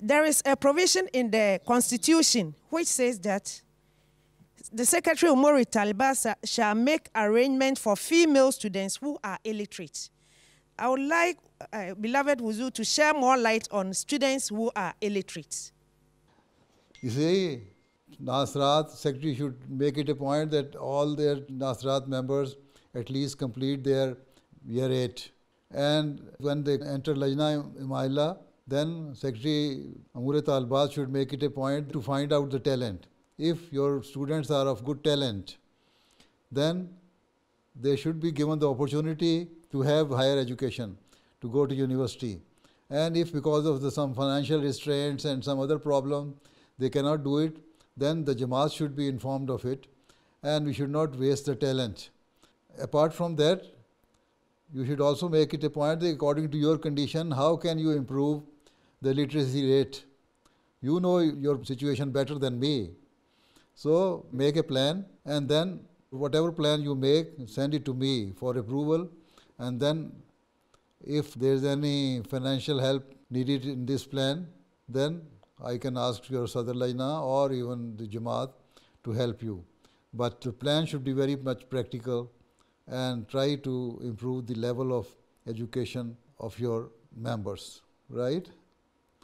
there is a provision in the constitution which says that the Secretary Umoor-e-Talibaat shall make arrangement for female students who are illiterate. I would like uh, beloved Huzoor to share more light on students who are illiterate. You see, Nasirat secretary should make it a point that all their Nasirat members at least complete their year 8. And when they enter Lajna Imaillah, then Secretary Umoor-e-Talibaat should make it a point to find out the talent. If your students are of good talent, then they should be given the opportunity to have higher education, to go to university. And if because of the, some financial restraints and some other problem, they cannot do it, then the Jamaat should be informed of it and we should not waste the talent. Apart from that, you should also make it a point that according to your condition, how can you improve the literacy rate? You know your situation better than me. So make a plan and then whatever plan you make, send it to me for approval and then if there is any financial help needed in this plan, then I can ask your Sadr or even the Jamaat to help you. But the plan should be very much practical and try to improve the level of education of your members, right?